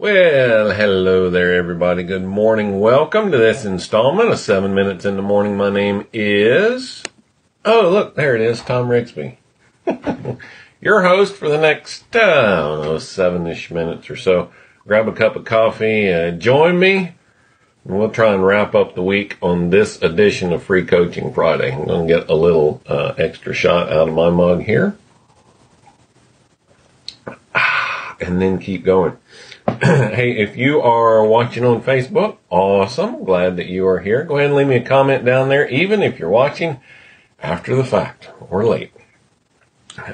Well, hello there, everybody. Good morning. Welcome to this installment of Seven Minutes in the Morning. My name is. Oh, look, there it is, Thom Rigsby. Your host for the next, uh, seven ish minutes or so. Grab a cup of coffee, uh, join me, and we'll try and wrap up the week on this edition of Free Coaching Friday. I'm going to get a little uh, extra shot out of my mug here. And then keep going. hey, if you are watching on Facebook, awesome. Glad that you are here. Go ahead and leave me a comment down there, even if you're watching after the fact or late.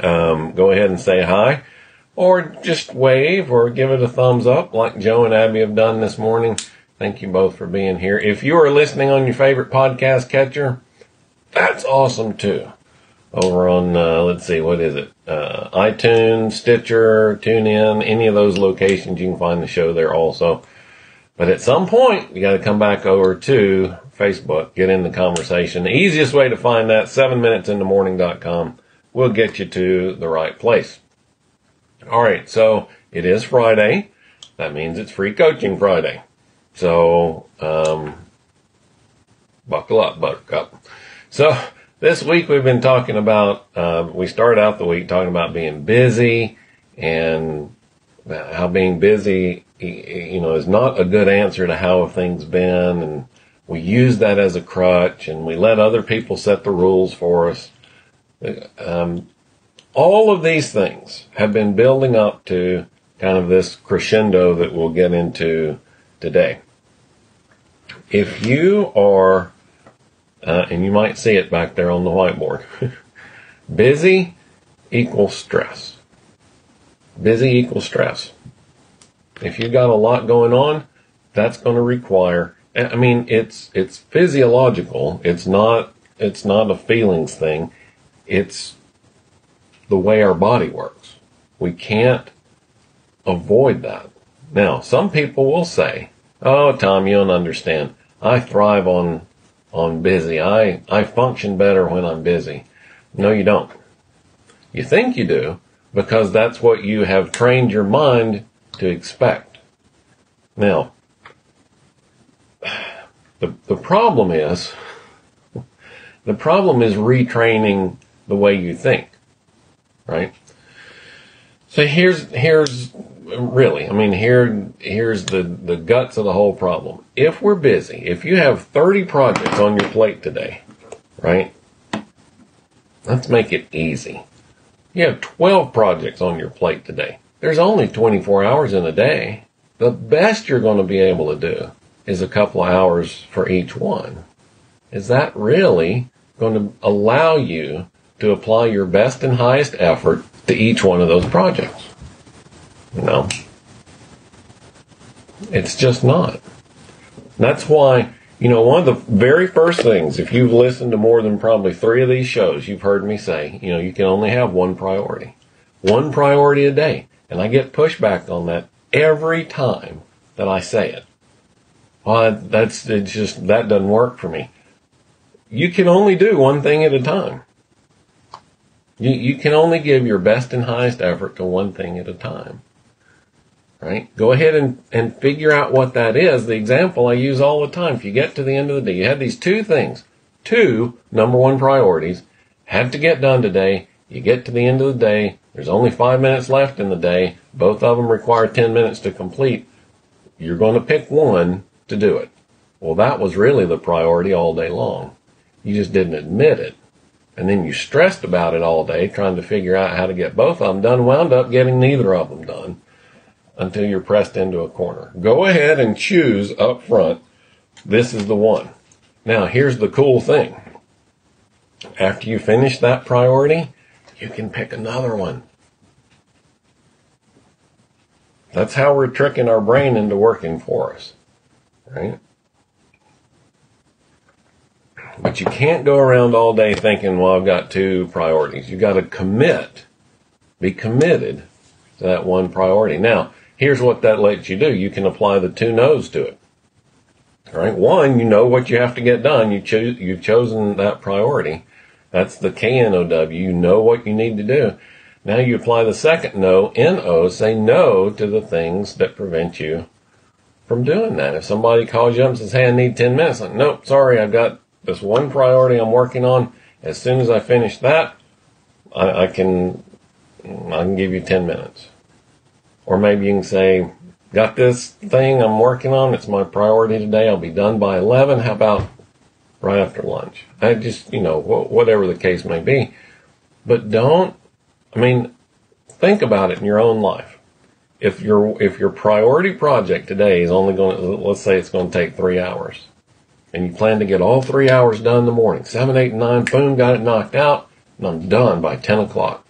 Um, go ahead and say hi or just wave or give it a thumbs up like Joe and Abby have done this morning. Thank you both for being here. If you are listening on your favorite podcast catcher, that's awesome too. Over on, uh, let's see, what is it? Uh, iTunes, Stitcher, TuneIn, any of those locations, you can find the show there also. But at some point, you got to come back over to Facebook, get in the conversation. The easiest way to find that, 7minutesinthemorning.com, will get you to the right place. All right, so it is Friday. That means it's free coaching Friday. So, um, buckle up, buttercup. So, this week we've been talking about, uh, we started out the week talking about being busy and how being busy, you know, is not a good answer to how have things been. And we use that as a crutch and we let other people set the rules for us. Um, all of these things have been building up to kind of this crescendo that we'll get into today. If you are uh, and you might see it back there on the whiteboard. Busy equals stress. Busy equals stress. If you've got a lot going on, that's going to require, I mean, it's, it's physiological. It's not, it's not a feelings thing. It's the way our body works. We can't avoid that. Now, some people will say, Oh, Thom, you don't understand. I thrive on on busy. I, I function better when I'm busy. No, you don't. You think you do because that's what you have trained your mind to expect. Now, the, the problem is, the problem is retraining the way you think, right? So here's, here's really, I mean, here, here's the, the guts of the whole problem. If we're busy, if you have 30 projects on your plate today, right? Let's make it easy. You have 12 projects on your plate today. There's only 24 hours in a day. The best you're going to be able to do is a couple of hours for each one. Is that really going to allow you to apply your best and highest effort to each one of those projects? No. It's just not. That's why, you know, one of the very first things, if you've listened to more than probably three of these shows, you've heard me say, you know, you can only have one priority. One priority a day. And I get pushback on that every time that I say it. Well, that's, it's just, that doesn't work for me. You can only do one thing at a time. You, you can only give your best and highest effort to one thing at a time right? Go ahead and, and figure out what that is. The example I use all the time. If you get to the end of the day, you have these two things, two number one priorities, have to get done today. You get to the end of the day. There's only five minutes left in the day. Both of them require 10 minutes to complete. You're going to pick one to do it. Well, that was really the priority all day long. You just didn't admit it. And then you stressed about it all day trying to figure out how to get both of them done, wound up getting neither of them done until you're pressed into a corner. Go ahead and choose up front. This is the one. Now, here's the cool thing. After you finish that priority, you can pick another one. That's how we're tricking our brain into working for us, right? But you can't go around all day thinking, well, I've got two priorities. You've got to commit, be committed to that one priority. Now, Here's what that lets you do. You can apply the two no's to it. All right. One, you know what you have to get done. You choose, you've chosen that priority. That's the KNOW. You know what you need to do. Now you apply the second no, N-O, say no to the things that prevent you from doing that. If somebody calls you up and says, hey, I need 10 minutes, like, nope, sorry, I've got this one priority I'm working on. As soon as I finish that, I, I can, I can give you 10 minutes. Or maybe you can say, got this thing I'm working on. It's my priority today. I'll be done by 11. How about right after lunch? I just, you know, whatever the case may be. But don't I mean, think about it in your own life. If your if your priority project today is only going to let's say it's going to take three hours, and you plan to get all three hours done in the morning, seven, eight, and nine, boom, got it knocked out, and I'm done by ten o'clock.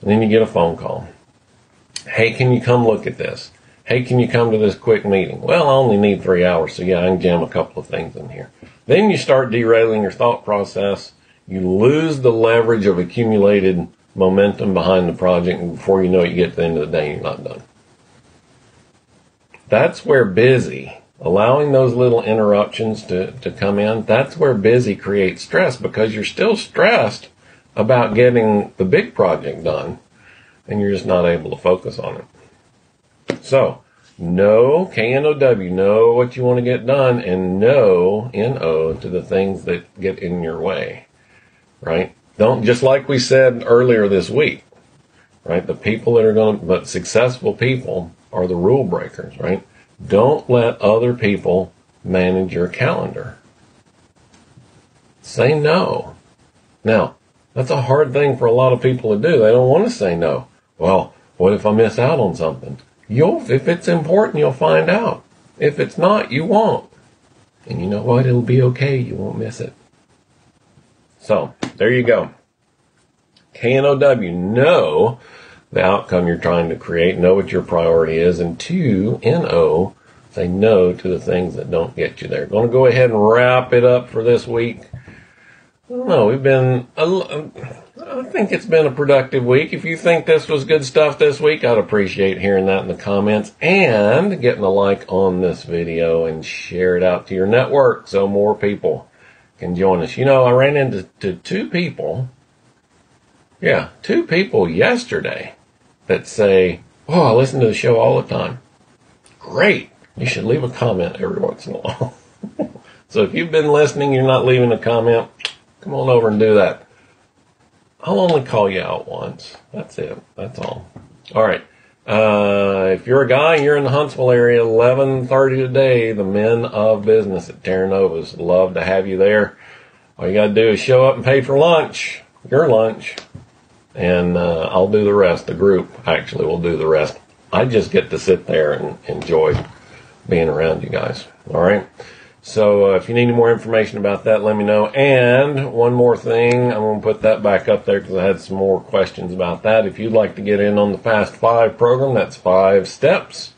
And then you get a phone call. Hey, can you come look at this? Hey, can you come to this quick meeting? Well, I only need three hours, so yeah, I can jam a couple of things in here. Then you start derailing your thought process. You lose the leverage of accumulated momentum behind the project, and before you know it, you get to the end of the day, and you're not done. That's where busy, allowing those little interruptions to, to come in, that's where busy creates stress because you're still stressed about getting the big project done, and you're just not able to focus on it. So, no, K-N-O-W, know what you want to get done, and no, N-O, to the things that get in your way, right? Don't, just like we said earlier this week, right? The people that are going to, but successful people are the rule breakers, right? Don't let other people manage your calendar. Say no. Now, that's a hard thing for a lot of people to do. They don't want to say no. Well, what if I miss out on something? You'll, if it's important, you'll find out. If it's not, you won't. And you know what? It'll be okay. You won't miss it. So, there you go. K-N-O-W, know the outcome you're trying to create, know what your priority is, and two, N-O, say no to the things that don't get you there. Going to go ahead and wrap it up for this week. Know, we've been, um, I think it's been a productive week. If you think this was good stuff this week, I'd appreciate hearing that in the comments and getting a like on this video and share it out to your network so more people can join us. You know, I ran into two people. Yeah, two people yesterday that say, Oh, I listen to the show all the time. Great. You should leave a comment every once in a while. so if you've been listening, you're not leaving a comment, come on over and do that. I'll only call you out once. That's it. That's all. All right. Uh, if you're a guy, you're in the Huntsville area, 11:30 today. The men of business at Terra Nova's love to have you there. All you got to do is show up and pay for lunch, your lunch, and uh, I'll do the rest. The group actually will do the rest. I just get to sit there and enjoy being around you guys. All right. So uh, if you need any more information about that, let me know. And one more thing, I'm going to put that back up there because I had some more questions about that. If you'd like to get in on the Fast Five program, that's five steps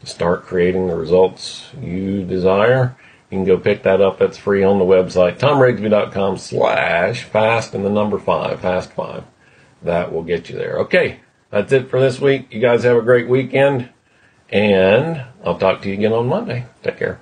to start creating the results you desire. You can go pick that up. That's free on the website, thomrigsby.com slash fast and the number five, fast five. That will get you there. Okay. That's it for this week. You guys have a great weekend and I'll talk to you again on Monday. Take care.